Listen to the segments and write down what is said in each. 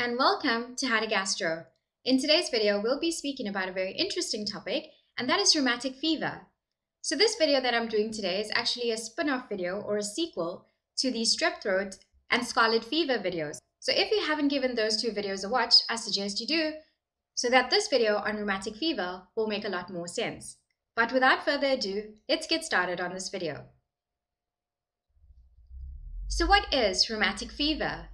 and welcome to How to Gastro. In today's video, we'll be speaking about a very interesting topic and that is rheumatic fever. So this video that I'm doing today is actually a spin-off video or a sequel to the strep throat and scarlet fever videos. So if you haven't given those two videos a watch, I suggest you do so that this video on rheumatic fever will make a lot more sense. But without further ado, let's get started on this video. So what is rheumatic fever?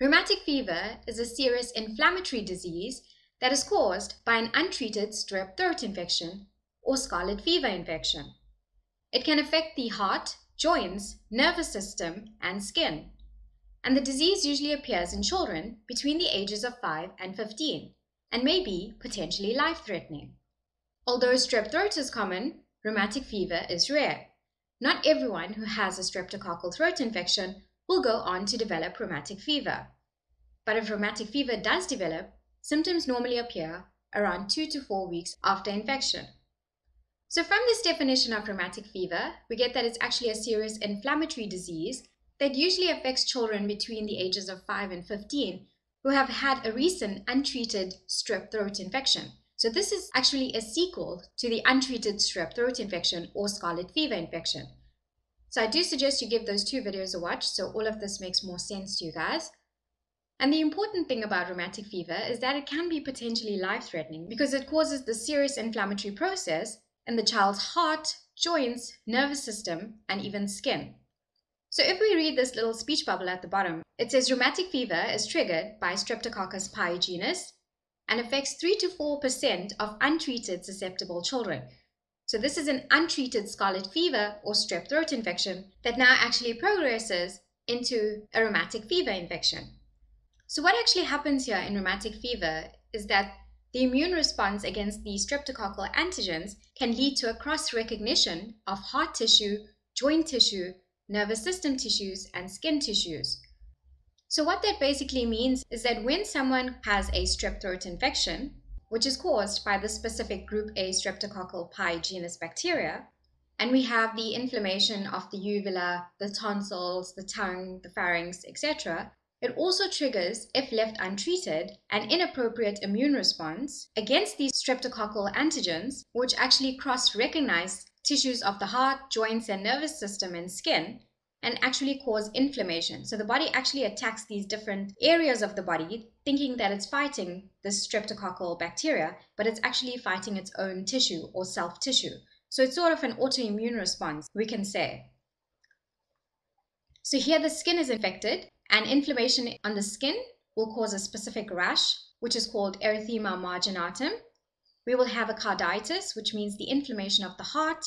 Rheumatic fever is a serious inflammatory disease that is caused by an untreated strep throat infection or scarlet fever infection. It can affect the heart, joints, nervous system, and skin. And the disease usually appears in children between the ages of 5 and 15 and may be potentially life-threatening. Although strep throat is common, rheumatic fever is rare. Not everyone who has a streptococcal throat infection will go on to develop rheumatic fever. But if rheumatic fever does develop, symptoms normally appear around 2 to 4 weeks after infection. So from this definition of rheumatic fever, we get that it's actually a serious inflammatory disease that usually affects children between the ages of 5 and 15 who have had a recent untreated strep throat infection. So this is actually a sequel to the untreated strep throat infection or scarlet fever infection. So I do suggest you give those two videos a watch so all of this makes more sense to you guys. And the important thing about rheumatic fever is that it can be potentially life-threatening because it causes the serious inflammatory process in the child's heart, joints, nervous system, and even skin. So if we read this little speech bubble at the bottom, it says rheumatic fever is triggered by Streptococcus pyogenes and affects 3 to 4% of untreated susceptible children. So this is an untreated scarlet fever or strep throat infection that now actually progresses into a rheumatic fever infection. So what actually happens here in rheumatic fever is that the immune response against the streptococcal antigens can lead to a cross-recognition of heart tissue, joint tissue, nervous system tissues, and skin tissues. So what that basically means is that when someone has a strep throat infection, which is caused by the specific group A streptococcal pyogenes bacteria, and we have the inflammation of the uvula, the tonsils, the tongue, the pharynx, etc., it also triggers, if left untreated, an inappropriate immune response against these streptococcal antigens, which actually cross-recognize tissues of the heart, joints, and nervous system and skin, and actually cause inflammation. So the body actually attacks these different areas of the body, thinking that it's fighting this streptococcal bacteria, but it's actually fighting its own tissue or self tissue. So it's sort of an autoimmune response, we can say. So here the skin is infected, and inflammation on the skin will cause a specific rash, which is called erythema marginatum. We will have a carditis, which means the inflammation of the heart,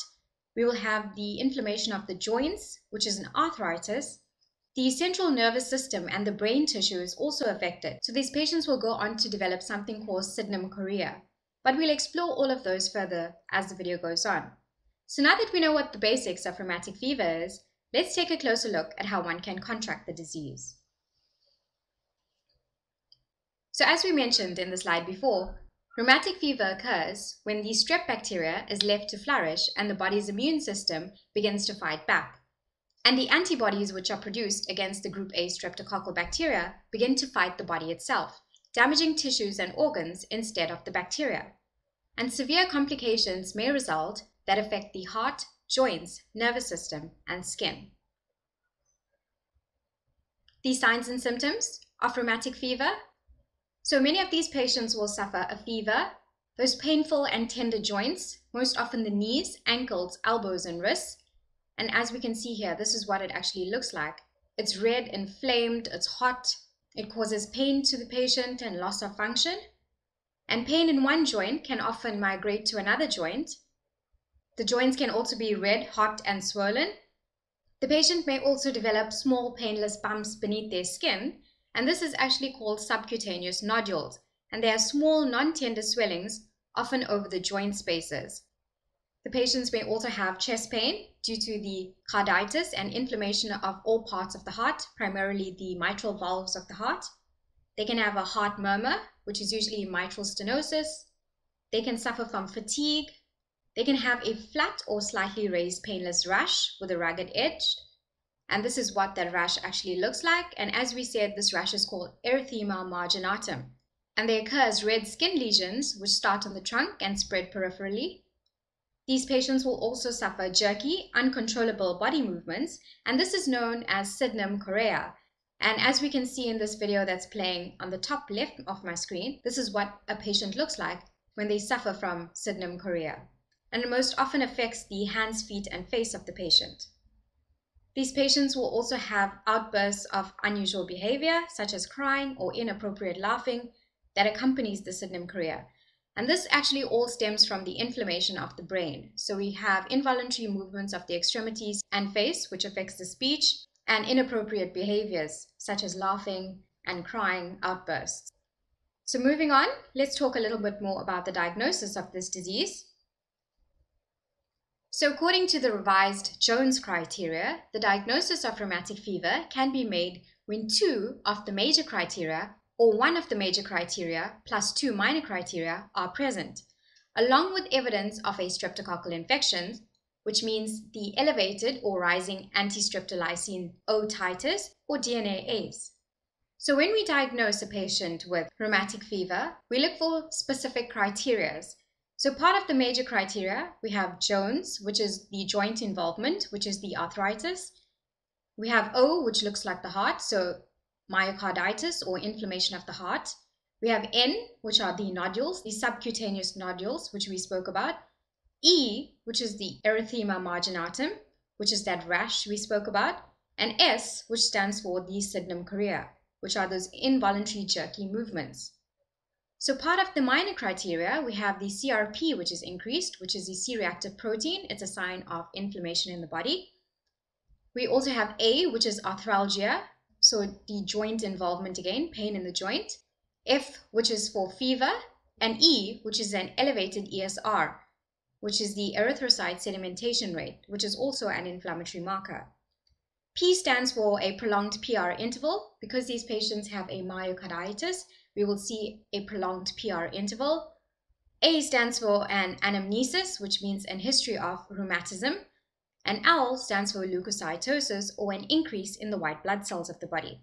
we will have the inflammation of the joints, which is an arthritis. The central nervous system and the brain tissue is also affected. So these patients will go on to develop something called Sydenham chorea. But we'll explore all of those further as the video goes on. So now that we know what the basics of rheumatic fever is, let's take a closer look at how one can contract the disease. So as we mentioned in the slide before, Rheumatic fever occurs when the strep bacteria is left to flourish and the body's immune system begins to fight back. And the antibodies which are produced against the group A streptococcal bacteria begin to fight the body itself, damaging tissues and organs instead of the bacteria. And severe complications may result that affect the heart, joints, nervous system, and skin. The signs and symptoms of rheumatic fever so many of these patients will suffer a fever, those painful and tender joints, most often the knees, ankles, elbows, and wrists. And as we can see here, this is what it actually looks like. It's red, inflamed, it's hot, it causes pain to the patient and loss of function. And pain in one joint can often migrate to another joint. The joints can also be red, hot, and swollen. The patient may also develop small painless bumps beneath their skin, and this is actually called subcutaneous nodules, and they are small non-tender swellings, often over the joint spaces. The patients may also have chest pain due to the carditis and inflammation of all parts of the heart, primarily the mitral valves of the heart. They can have a heart murmur, which is usually mitral stenosis. They can suffer from fatigue. They can have a flat or slightly raised painless rash with a ragged edge. And this is what that rash actually looks like. And as we said, this rash is called erythema marginatum. And they occur as red skin lesions which start on the trunk and spread peripherally. These patients will also suffer jerky, uncontrollable body movements, and this is known as Sydenham chorea. And as we can see in this video that's playing on the top left of my screen, this is what a patient looks like when they suffer from Sydenham chorea. And it most often affects the hands, feet, and face of the patient. These patients will also have outbursts of unusual behavior, such as crying or inappropriate laughing, that accompanies the Sydenham chorea. And this actually all stems from the inflammation of the brain. So we have involuntary movements of the extremities and face, which affects the speech, and inappropriate behaviors, such as laughing and crying outbursts. So moving on, let's talk a little bit more about the diagnosis of this disease. So according to the revised Jones criteria, the diagnosis of rheumatic fever can be made when two of the major criteria or one of the major criteria plus two minor criteria are present, along with evidence of a streptococcal infection, which means the elevated or rising anti-streptolysin O titers or DNAase. So when we diagnose a patient with rheumatic fever, we look for specific criteria. So part of the major criteria, we have Jones, which is the joint involvement, which is the arthritis. We have O, which looks like the heart, so myocarditis or inflammation of the heart. We have N, which are the nodules, the subcutaneous nodules, which we spoke about. E, which is the erythema marginatum, which is that rash we spoke about. And S, which stands for the Sydenham chorea, which are those involuntary jerky movements. So part of the minor criteria, we have the CRP, which is increased, which is the C-reactive protein. It's a sign of inflammation in the body. We also have A, which is arthralgia, so the joint involvement again, pain in the joint. F, which is for fever, and E, which is an elevated ESR, which is the erythrocyte sedimentation rate, which is also an inflammatory marker. P stands for a prolonged PR interval. Because these patients have a myocarditis, we will see a prolonged PR interval. A stands for an anamnesis, which means an history of rheumatism and L stands for leukocytosis or an increase in the white blood cells of the body.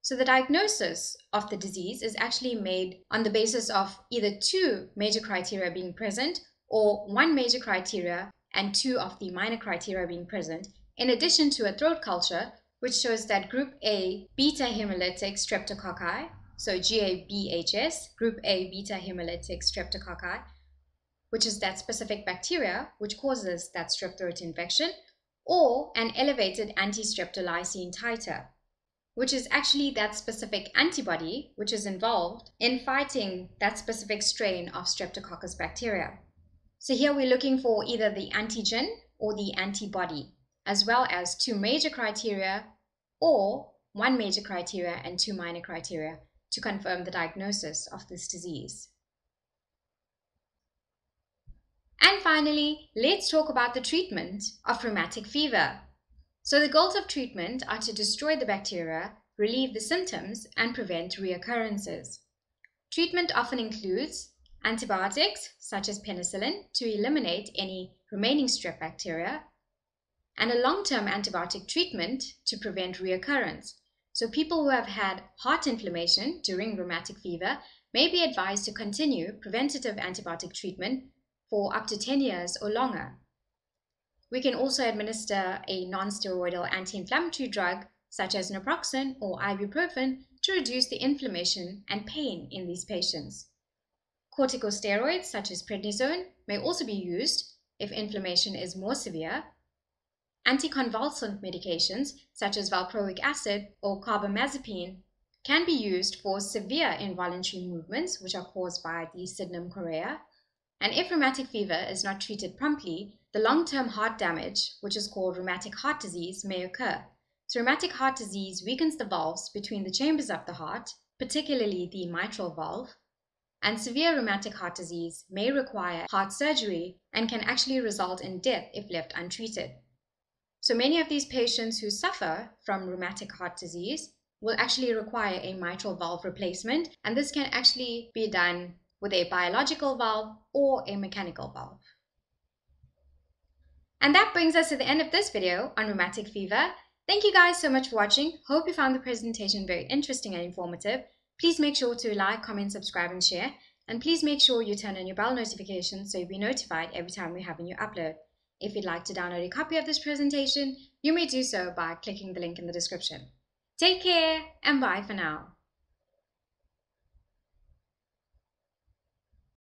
So the diagnosis of the disease is actually made on the basis of either two major criteria being present or one major criteria and two of the minor criteria being present, in addition to a throat culture which shows that group A beta hemolytic streptococci, so GABHS, group A beta hemolytic streptococci, which is that specific bacteria which causes that strep throat infection, or an elevated anti-streptolysin titer, which is actually that specific antibody which is involved in fighting that specific strain of streptococcus bacteria. So here we're looking for either the antigen or the antibody, as well as two major criteria or one major criteria and two minor criteria to confirm the diagnosis of this disease. And finally, let's talk about the treatment of rheumatic fever. So the goals of treatment are to destroy the bacteria, relieve the symptoms, and prevent reoccurrences. Treatment often includes antibiotics, such as penicillin, to eliminate any remaining strep bacteria, and a long-term antibiotic treatment to prevent reoccurrence. So people who have had heart inflammation during rheumatic fever may be advised to continue preventative antibiotic treatment for up to 10 years or longer. We can also administer a non-steroidal anti-inflammatory drug such as naproxen or ibuprofen to reduce the inflammation and pain in these patients. Corticosteroids such as prednisone may also be used if inflammation is more severe. Anticonvulsant medications such as valproic acid or carbamazepine can be used for severe involuntary movements which are caused by the Sydenham chorea and if rheumatic fever is not treated promptly, the long-term heart damage, which is called rheumatic heart disease, may occur. So rheumatic heart disease weakens the valves between the chambers of the heart, particularly the mitral valve, and severe rheumatic heart disease may require heart surgery and can actually result in death if left untreated. So many of these patients who suffer from rheumatic heart disease will actually require a mitral valve replacement, and this can actually be done with a biological valve or a mechanical valve. And that brings us to the end of this video on rheumatic fever. Thank you guys so much for watching. Hope you found the presentation very interesting and informative. Please make sure to like, comment, subscribe, and share. And please make sure you turn on your bell notifications so you'll be notified every time we have a new upload. If you'd like to download a copy of this presentation, you may do so by clicking the link in the description. Take care and bye for now.